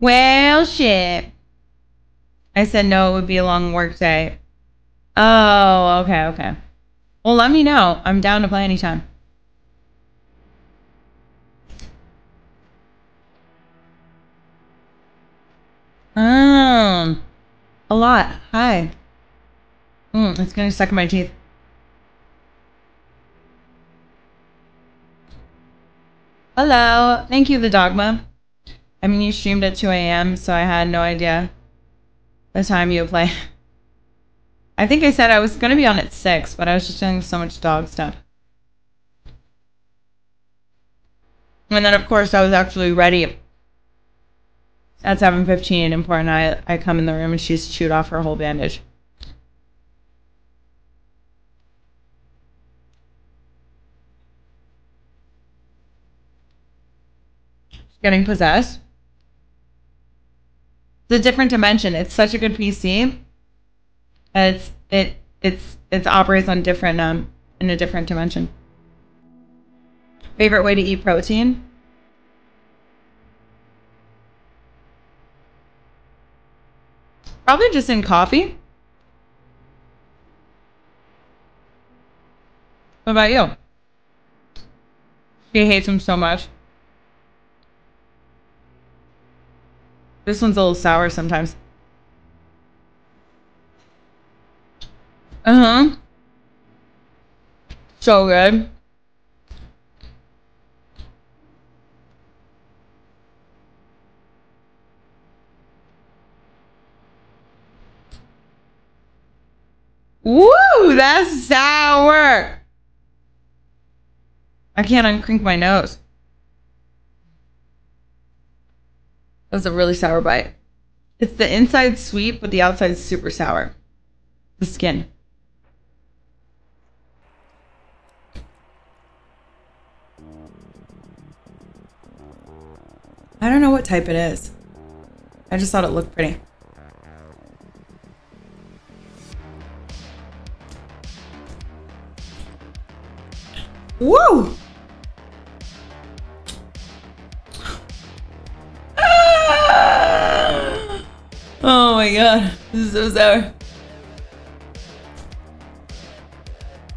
Well, shit. I said no, it would be a long work day. Oh, okay, okay. Well, let me know. I'm down to play anytime. Um, a lot. Hi. Mm, it's gonna suck in my teeth. Hello. Thank you, the dogma. I mean, you streamed at 2 a.m., so I had no idea the time you would play. I think I said I was gonna be on at 6, but I was just doing so much dog stuff. And then, of course, I was actually ready at 7.15, and poor I, I come in the room and she's chewed off her whole bandage. She's getting possessed. It's a different dimension. It's such a good PC. It's it it's it operates on different um in a different dimension. Favorite way to eat protein? Probably just in coffee. What about you? She hates him so much. This one's a little sour sometimes. Uh-huh. So good. Woo! That's sour! I can't uncrinkle my nose. That was a really sour bite. It's the inside sweet, but the outside is super sour. The skin. I don't know what type it is. I just thought it looked pretty. Woo! Oh my god, this is so sour.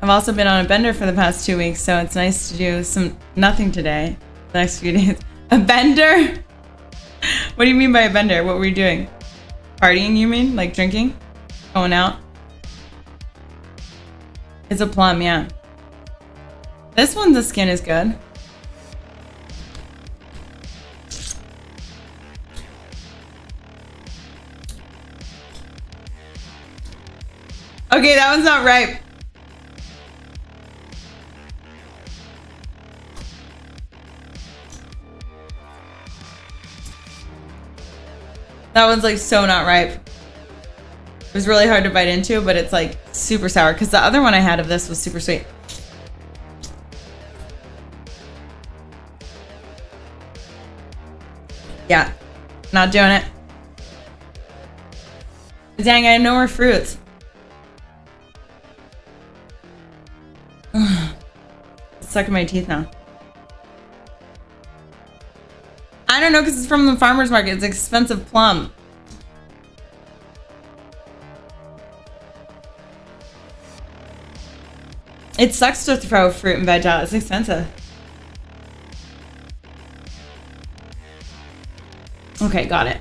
I've also been on a bender for the past two weeks, so it's nice to do some nothing today. The next few days. A bender? what do you mean by a bender? What were you doing? Partying, you mean? Like drinking? Going out? It's a plum, yeah. This one, the skin is good. Okay, that one's not ripe. That one's like so not ripe. It was really hard to bite into, but it's like super sour because the other one I had of this was super sweet. Yeah, not doing it. Dang, I have no more fruits. Stuck in my teeth now. I don't know because it's from the farmer's market. It's expensive plum. It sucks to throw fruit and veg out. It's expensive. Okay, got it.